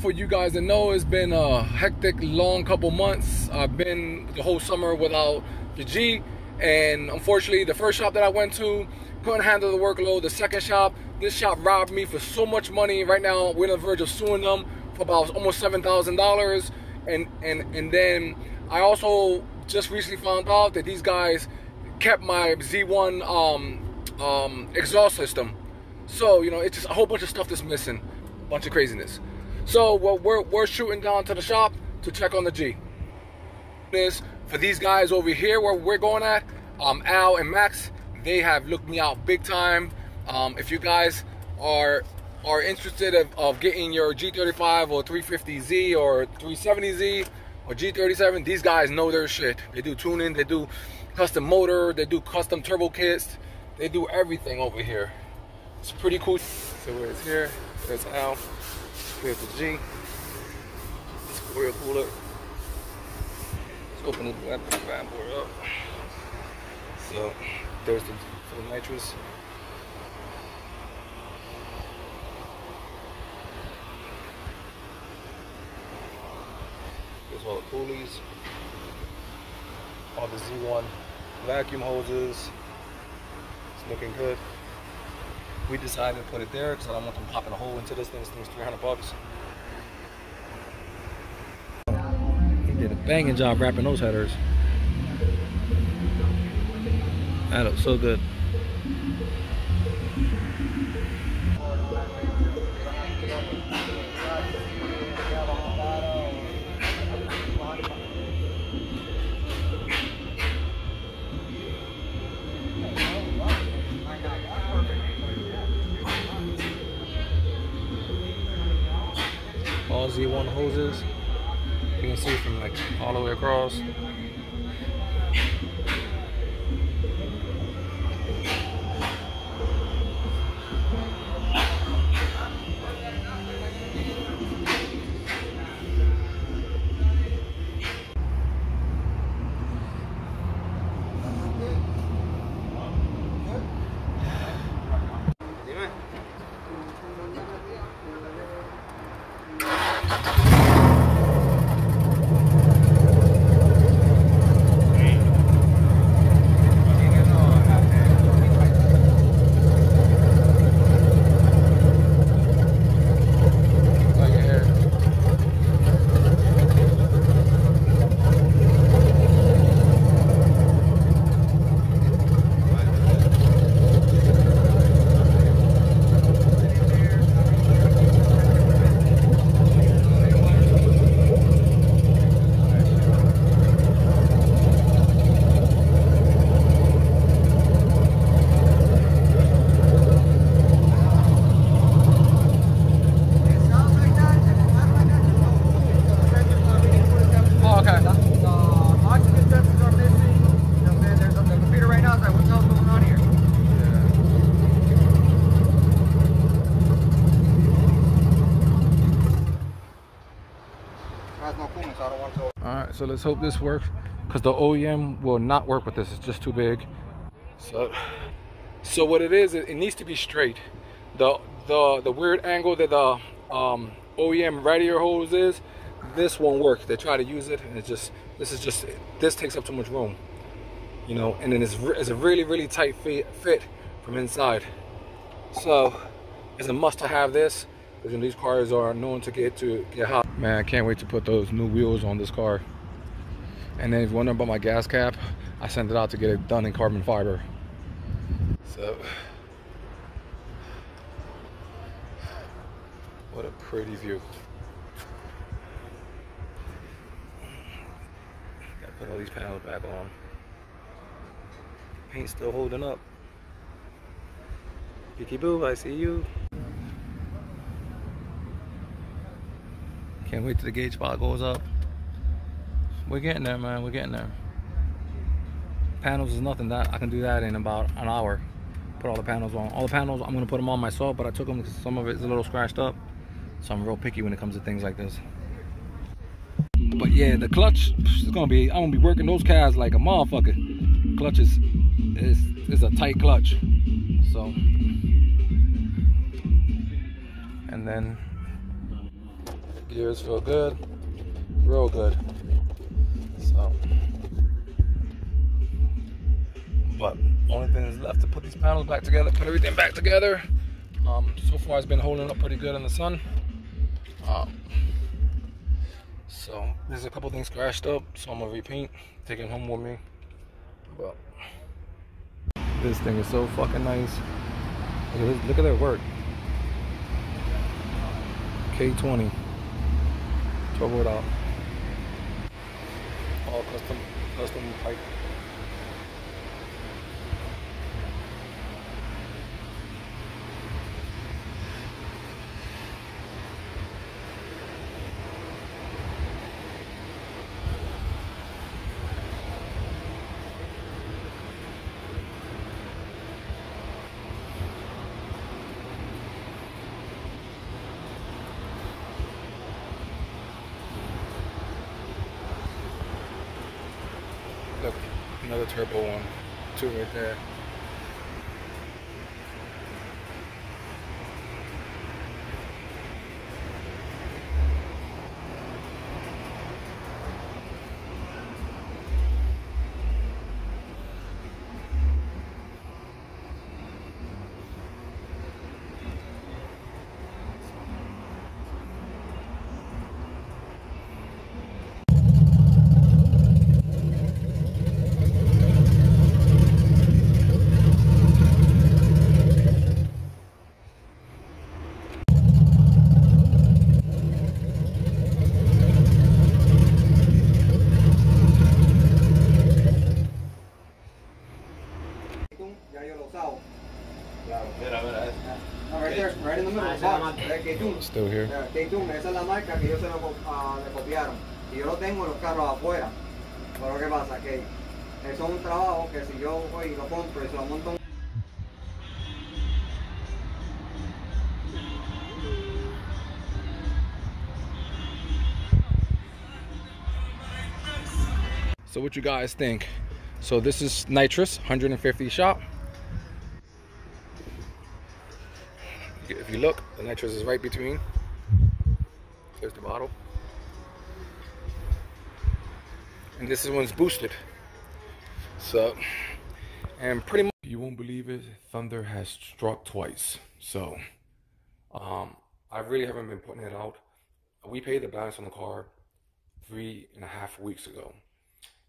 for you guys to know, it's been a hectic, long couple months. I've been the whole summer without the G, and unfortunately, the first shop that I went to couldn't handle the workload. The second shop, this shop robbed me for so much money. Right now, we're on the verge of suing them for about almost seven thousand dollars, and and and then I also just recently found out that these guys kept my Z1 um, um, exhaust system. So you know, it's just a whole bunch of stuff that's missing, bunch of craziness. So we're we're shooting down to the shop to check on the G. This for these guys over here where we're going at, um, Al and Max, they have looked me out big time. Um, if you guys are are interested of, of getting your G35 or 350Z or 370Z or G37, these guys know their shit. They do tuning, they do custom motor, they do custom turbo kits, they do everything over here. It's pretty cool. So it's here, there's Al, here's the G. It's real cool up. Let's open the van board up. So there's the, for the nitrous. There's all the pulleys. All the Z1 vacuum hoses. It's looking good. We decided to put it there because I don't want them popping a hole into this thing. This thing's 300 bucks. He did a banging job wrapping those headers. That looks so good. Hoses. You can see from like all the way across. Like your hair. Oh, okay. The oxygen sensors are missing. You know, man, there's a the computer right now. It's like, what the hell's going on here? It has no coolant, so I don't want to. All right, so let's hope this works because the OEM will not work with this. It's just too big. So, so what it is, it, it needs to be straight. The the the weird angle that the um, OEM radiator hose is, this won't work. They try to use it, and it's just this is just this takes up too much room, you know. And then it's it's a really really tight fit fit from inside. So it's a must to have this because these cars are known to get to get hot. Man, I can't wait to put those new wheels on this car. And then if you're wondering about my gas cap, I sent it out to get it done in carbon fiber. So, what a pretty view. Gotta put all these panels back on. Paint still holding up. Kiki Boo, I see you. Can't wait till the gauge spot goes up. We're getting there, man. We're getting there. Panels is nothing. That I can do that in about an hour. Put all the panels on. All the panels, I'm gonna put them on myself, but I took them because some of it's a little scratched up. So I'm real picky when it comes to things like this. But yeah, the clutch is gonna be. I'm gonna be working those calves like a motherfucker. Clutch is is is a tight clutch. So and then Gears feel good, real good. So, but only thing is left to put these panels back together, put everything back together. Um, so far, it's been holding up pretty good in the sun. Um, so there's a couple things scratched up, so I'm gonna repaint, take it home with me. But this thing is so fucking nice. Look at, look at that work. K20. Trouble it out. Custom, custom pipe. Look, another turbo one. Two right there. Ya yo lo usaba. Mira, mira, es- No, right there, right in the middle. Ah, esa es la box. marca. Eh, K-Tune. Still here. Yeah, K-Tune, esa es la marca que ellos se lo co- ah, le copiaron. Y yo lo tengo en los carros afuera. Pero ¿qué pasa? Que eso es un trabajo que si yo voy lo compro y se lo monto So what you guys think? So this is nitrous, 150 shop. Look, the nitrous is right between. There's the bottle. And this is one's boosted. So, and pretty much, you won't believe it, thunder has struck twice. So, um, I really haven't been putting it out. We paid the balance on the car three and a half weeks ago.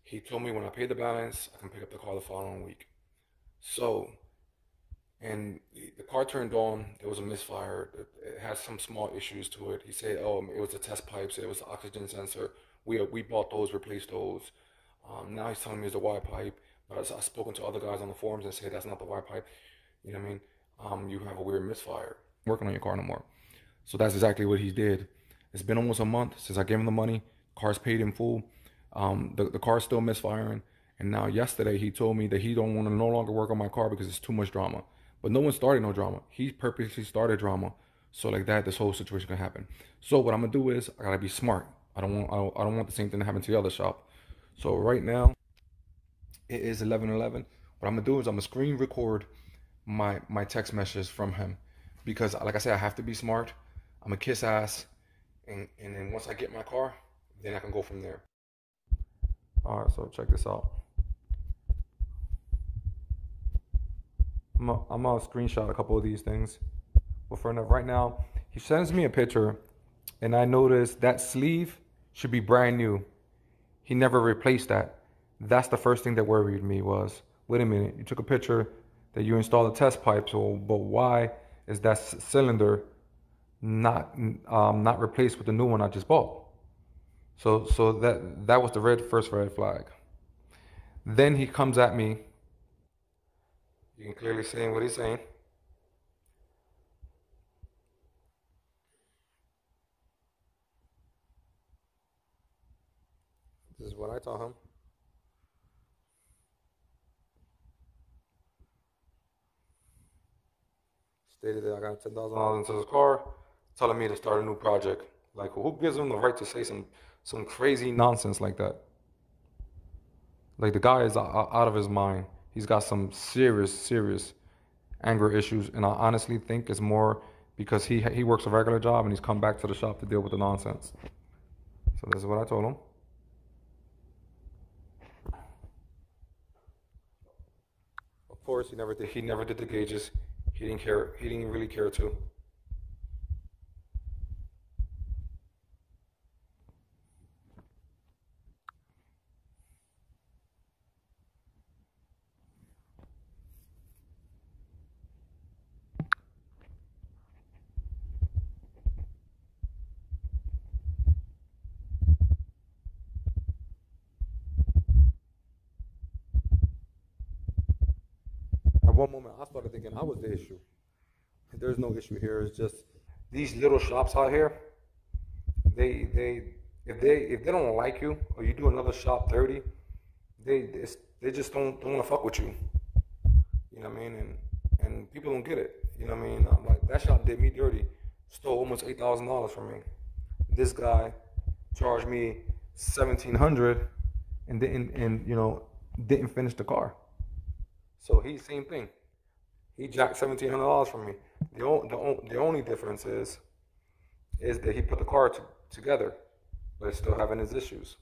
He told me when I pay the balance, I can pick up the car the following week. So, and the car turned on. It was a misfire. It had some small issues to it. He said, "Oh, it was the test pipes. It was the oxygen sensor. We we bought those, replaced those." Um, now he's telling me it's the Y-pipe. But I, I've spoken to other guys on the forums and say that's not the Y-pipe. You know what I mean? Um, you have a weird misfire. Working on your car no more. So that's exactly what he did. It's been almost a month since I gave him the money. Car's paid in full. Um, the, the car's still misfiring. And now yesterday he told me that he don't want to no longer work on my car because it's too much drama. But no one started no drama. He purposely started drama. So like that, this whole situation can happen. So what I'm gonna do is I gotta be smart. I don't want I don't, I don't want the same thing to happen to the other shop. So right now, it is 11:11. What I'm gonna do is I'm gonna screen record my my text messages from him because like I said, I have to be smart. I'm gonna kiss ass, and and then once I get my car, then I can go from there. All right, so check this out. I'm gonna, I'm gonna screenshot a couple of these things. But for now, right now, he sends me a picture, and I notice that sleeve should be brand new. He never replaced that. That's the first thing that worried me was, wait a minute, you took a picture that you installed a test pipe, so but why is that cylinder not um, not replaced with the new one I just bought? So so that that was the red first red flag. Then he comes at me. You can clearly see what he's saying. This is what I tell him. Stated that I got ten thousand dollars into his car, telling me to start a new project. Like, who gives him the right to say some some crazy nonsense like that? Like the guy is out of his mind. He's got some serious, serious anger issues, and I honestly think it's more because he he works a regular job and he's come back to the shop to deal with the nonsense. So this is what I told him. Of course, he never did. He never did the gauges. He didn't care. He didn't really care to. One moment, I started thinking I was the issue. There's no issue here. It's just these little shops out here. They they if they if they don't like you or you do another shop thirty, they they just don't don't want to fuck with you. You know what I mean? And and people don't get it. You know what I mean? I'm like that shop did me dirty. Stole almost eight thousand dollars from me. This guy charged me seventeen hundred and didn't and you know didn't finish the car. So he same thing. He jacked seventeen hundred dollars from me. The, o- the, the only difference is is that he put the car to, together, but it's still having his issues.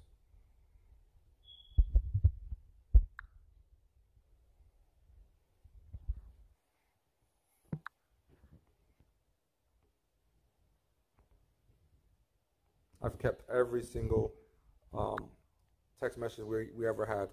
I've kept every single um, text message we, we ever had.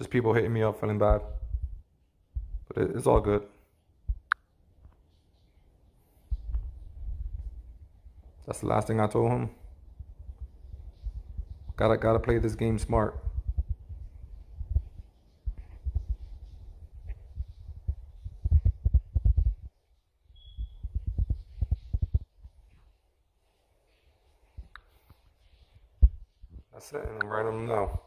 Just people hitting me up feeling bad. But it, it's all good. That's the last thing I told him. Gotta gotta play this game smart. That's it, and I'm writing them now.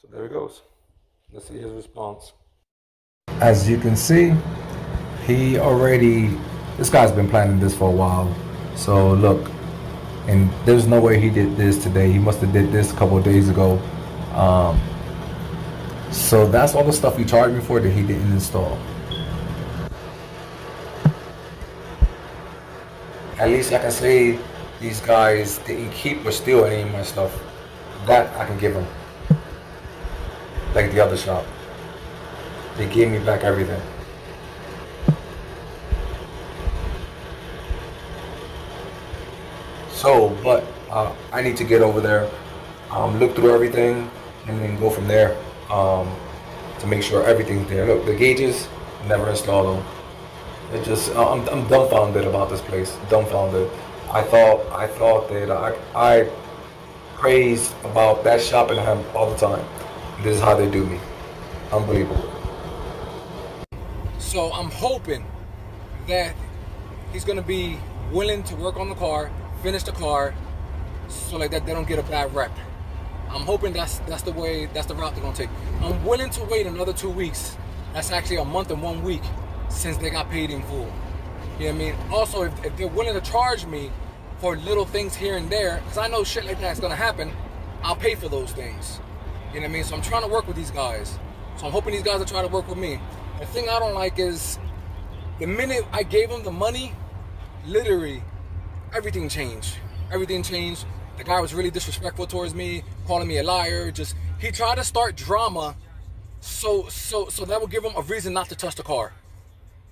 So there he goes. Let's see his response. As you can see, he already, this guy's been planning this for a while. So look, and there's no way he did this today. He must have did this a couple days ago. Um, so that's all the stuff he charged me for that he didn't install. At least I can say these guys didn't keep or steal any of my stuff. That I can give them like the other shop. They gave me back everything. So, but uh, I need to get over there, um, look through everything, and then go from there um, to make sure everything's there. Look, the gauges, never installed them. It just, I'm, I'm dumbfounded about this place. Dumbfounded. I thought, I thought that I, I praised about that shop him all the time. This is how they do me. unbelievable. So I'm hoping that he's gonna be willing to work on the car, finish the car, so like that they don't get a bad rep. I'm hoping that's that's the way that's the route they're gonna take. I'm willing to wait another two weeks. That's actually a month and one week since they got paid in full. You know what I mean? Also, if, if they're willing to charge me for little things here and there, because I know shit like that's gonna happen, I'll pay for those things. You know what I mean? So I'm trying to work with these guys. So I'm hoping these guys are trying to work with me. The thing I don't like is the minute I gave him the money, literally everything changed. Everything changed. The guy was really disrespectful towards me, calling me a liar. Just he tried to start drama, so so so that would give him a reason not to touch the car.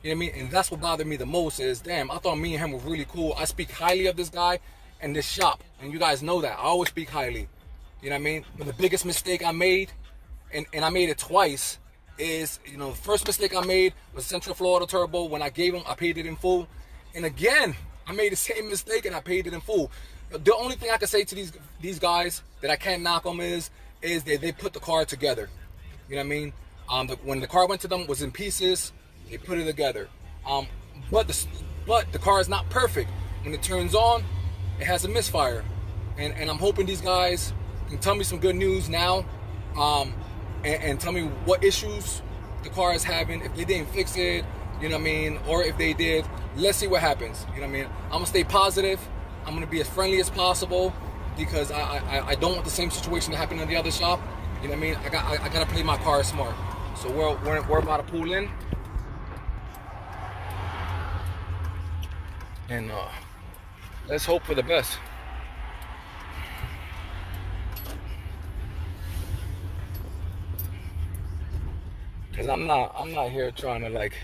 You know what I mean? And that's what bothered me the most is, damn, I thought me and him were really cool. I speak highly of this guy and this shop, and you guys know that. I always speak highly. You know what I mean? But the biggest mistake I made, and, and I made it twice, is, you know, the first mistake I made was Central Florida Turbo. When I gave them, I paid it in full. And again, I made the same mistake and I paid it in full. The only thing I can say to these these guys that I can't knock them is is that they put the car together. You know what I mean? Um, the, when the car went to them was in pieces, they put it together. Um, but the but the car is not perfect. When it turns on, it has a misfire, and and I'm hoping these guys can tell me some good news now, um, and, and tell me what issues the car is having. If they didn't fix it, you know what I mean, or if they did, let's see what happens. You know what I mean? I'm gonna stay positive. I'm gonna be as friendly as possible because I, I, I don't want the same situation to happen in the other shop. You know what I mean? I got I, I gotta play my car smart. So we're, we're, we're about to pull in. And uh, let's hope for the best. Cause I'm not I'm not here trying to like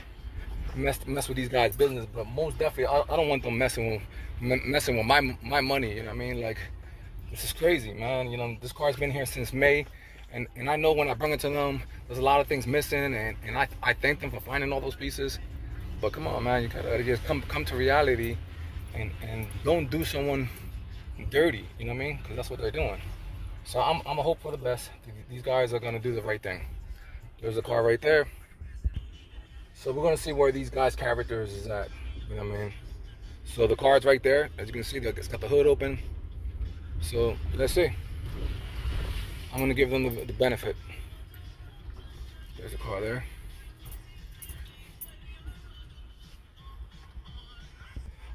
mess mess with these guys' business, but most definitely I, I don't want them messing with messing with my my money. You know what I mean? Like this is crazy, man. You know this car's been here since May, and and I know when I bring it to them, there's a lot of things missing, and and I I thank them for finding all those pieces. But come on, man, you gotta just come come to reality, and and don't do someone dirty. You know what I mean? Because that's what they're doing. So I'm I'm a hope for the best. These guys are gonna do the right thing. There's a car right there. So we're gonna see where these guys' characters is at. You know what I mean? So the car's right there. As you can see, it's got the hood open. So let's see. I'm gonna give them the, the benefit. There's a car there.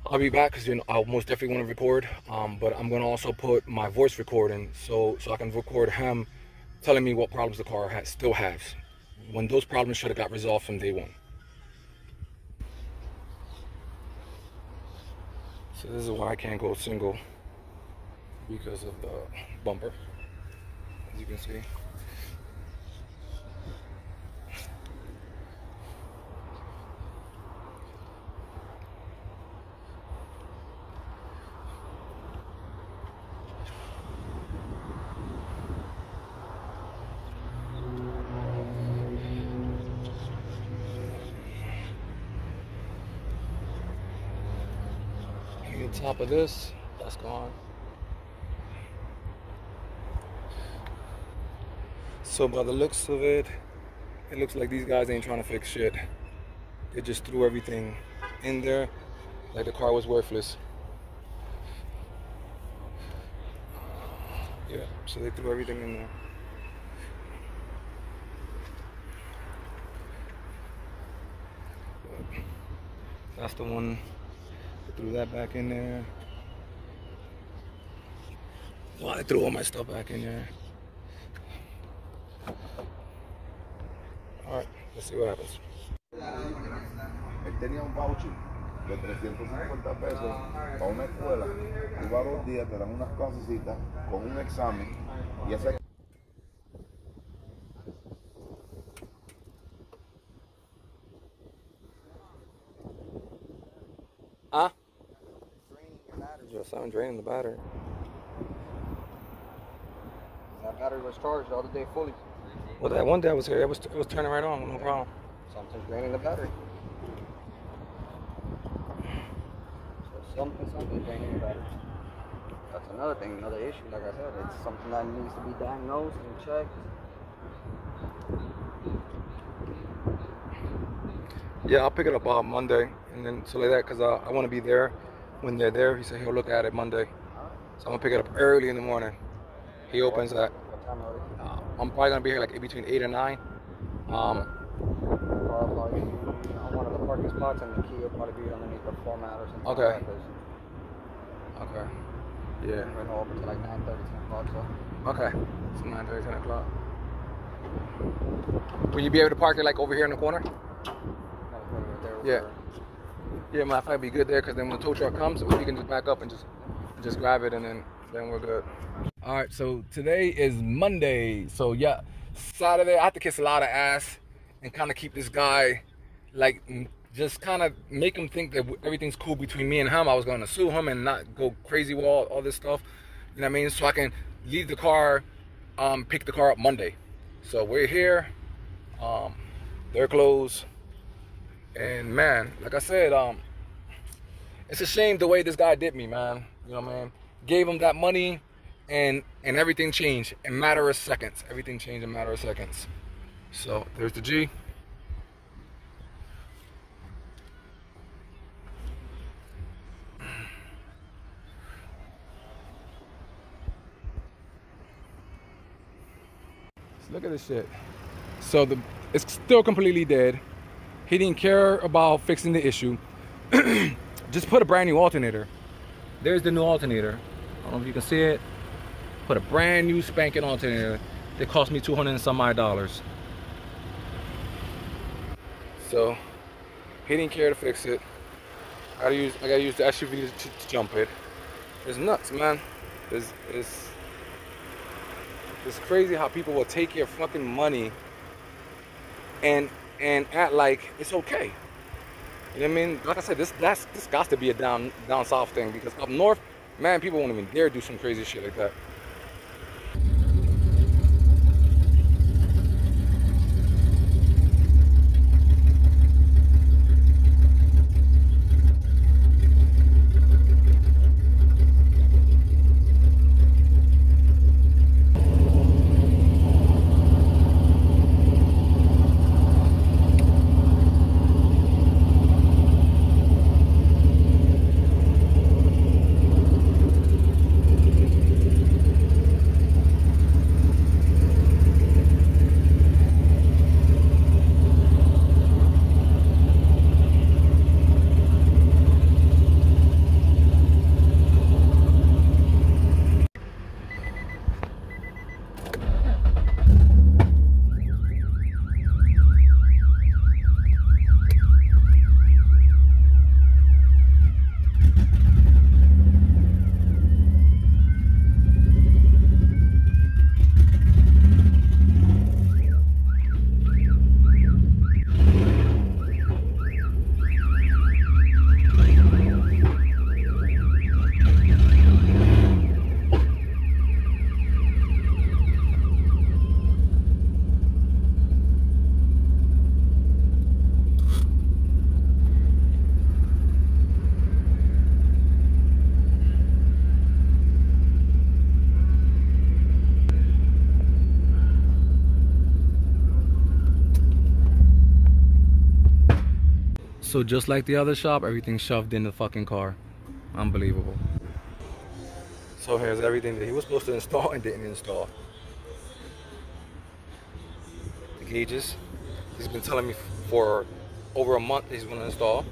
I'll be back because you know I'll most definitely want to record. Um, but I'm gonna also put my voice recording so so I can record him telling me what problems the car has still has when those problems should have got resolved from day one. So this is why I can't go single because of the bumper, as you can see. Top of this, that's gone. So by the looks of it, it looks like these guys ain't trying to fix shit. They just threw everything in there like the car was worthless. Yeah, so they threw everything in there. That's the one Threw that back in there. Well, I threw all my stuff back in there. Alright, let's see what happens. Él tenía un voucher de 350 pesos para una escuela. Iba dos días, te dan unas clasecitas con un examen y ese Just sound draining the battery. That battery was charged the other day fully. Well, that one day I was here, it was it was turning right on, no problem. Something's draining the battery. So something, something draining the battery. That's another thing, another issue. Like I said, it's something that needs to be diagnosed and checked. Yeah, I'll pick it up uh, Monday, and then so like that, cause uh, I want to be there when they're there. He said he'll look at it Monday, so I'm gonna pick it up early in the morning. He opens at. What time are we? Uh, I'm probably gonna be here like between eight and nine. Um, Car will probably be on one of the parking spots, and the key will probably be underneath the floor mat or something. Okay. Like okay. Yeah. we're gonna open to like 9 10 o'clock, so. Okay. It's 9 10 o'clock. Will you be able to park it like over here in the corner? That was when we were there. Yeah. Yeah, my might be good there because then when the tow truck comes, we can just back up and just just grab it and then then we're good. All right, so today is Monday. So yeah, Saturday I have to kiss a lot of ass and kind of keep this guy like just kind of make him think that everything's cool between me and him. I was going to sue him and not go crazy wall all, all this stuff. You know what I mean? So I can leave the car, um, pick the car up Monday. So we're here. Um, they're closed. And man, like I said, um, it's a shame the way this guy did me, man. You know mean? Gave him that money and and everything changed in matter of seconds. Everything changed in matter of seconds. So there's the G. Look at this shit. So the it's still completely dead. He didn't care about fixing the issue. Just put a brand new alternator. There's the new alternator. I don't know if you can see it. Put a brand new spanking alternator that cost me 200 and some odd dollars. So he didn't care to fix it. I gotta use I gotta use the SUV to, to jump it. It's nuts, man. It's it's it's crazy how people will take your fucking money and and act like it's okay. You know what I mean? Like I said, this that's this got to be a down down south thing because up north, man, people won't even dare do some crazy shit like that. So just like the other shop, everything shoved in the fucking car. Unbelievable. So here's everything that he was supposed to install and didn't install. The gauges. He's been telling me for over a month he's gonna install.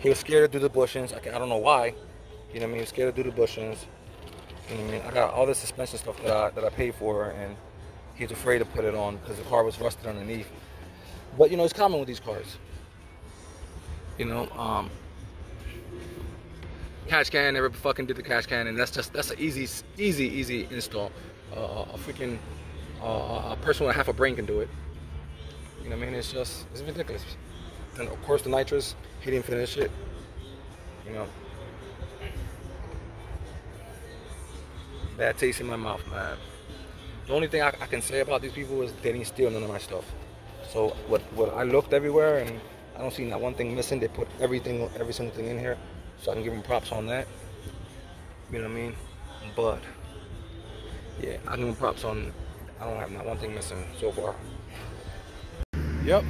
He was scared to do the bushings. I, can, I don't know why. You know what I mean? He was scared to do the bushings. You know what I mean? I got all the suspension stuff that I, that I paid for and he's afraid to put it on because the car was rusted underneath. But you know, it's common with these cars. You know, um, catch can never fucking did the catch can, and that's just that's an easy, easy, easy install. Uh, a freaking uh, a person with half a brain can do it. You know what I mean? It's just it's ridiculous. And of course, the nitrous, he didn't finish it. You know, bad taste in my mouth, man. The only thing I, I can say about these people is they didn't steal none of my stuff. So what, what I looked everywhere and I don't see not one thing missing. They put everything, every single thing in here, so I can give them props on that. You know what I mean? But yeah, I give them props on. I don't have not one thing missing so far. Yep.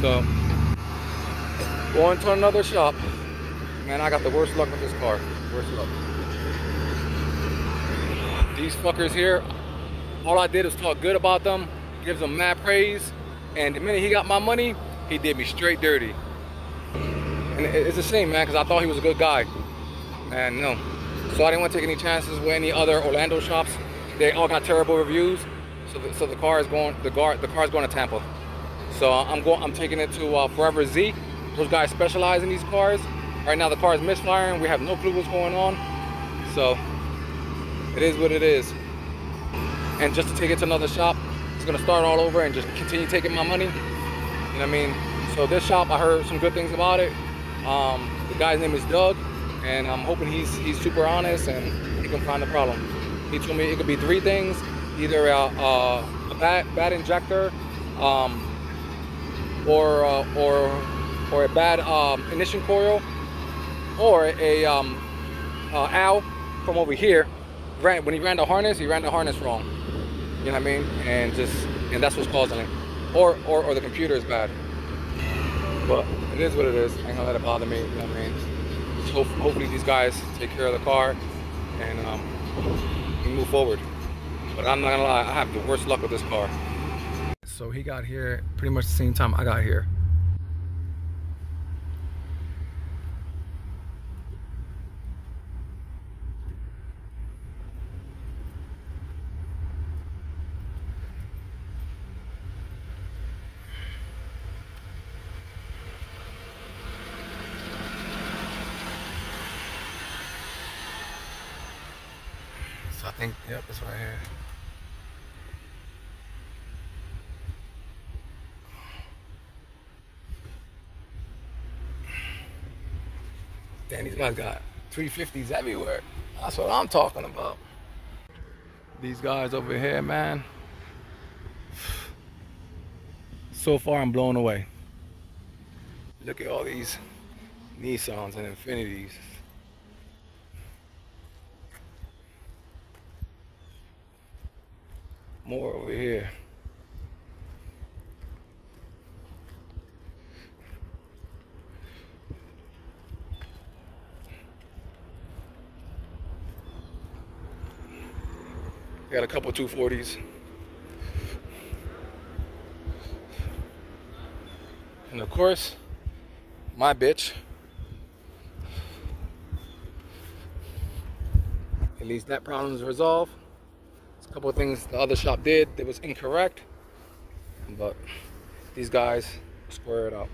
So, going to another shop. Man, I got the worst luck with this car. Worst luck. These fuckers here, all I did was talk good about them, gives them mad praise, and the minute he got my money, he did me straight dirty. And it's a shame, man, because I thought he was a good guy. And no. So I didn't want to take any chances with any other Orlando shops. They all got terrible reviews. So the, so the car is going the car the going to Tampa. So I'm going I'm taking it to uh, Forever Z. Those guys specialize in these cars. Right now the car is misfiring. We have no clue what's going on. So it is what it is. And just to take it to another shop, it's gonna start all over and just continue taking my money. You know what I mean? So this shop, I heard some good things about it. Um, the guy's name is Doug, and I'm hoping he's he's super honest and he can find the problem. He told me it could be three things: either a, a, a bad bad injector, um, or uh, or or a bad um, ignition coil, or a um, uh, Al from over here. Ran, when he ran the harness, he ran the harness wrong. You know what I mean? And just and that's what's causing it. Or or, or the computer is bad. But it is what it is. I ain't gonna let it bother me. You know what I mean? Hopefully these guys take care of the car and um, move forward. But I'm not gonna lie, I have the worst luck with this car. So he got here pretty much the same time I got here. Think, yep, it's right here. Damn, these guys got 350s everywhere. That's what I'm talking about. These guys over here, man. So far, I'm blown away. Look at all these Nissans and Infinitis. More over here. Got a couple 240s. And of course, my bitch. At least that problem is resolved. A couple of things the other shop did that was incorrect. But these guys square it up.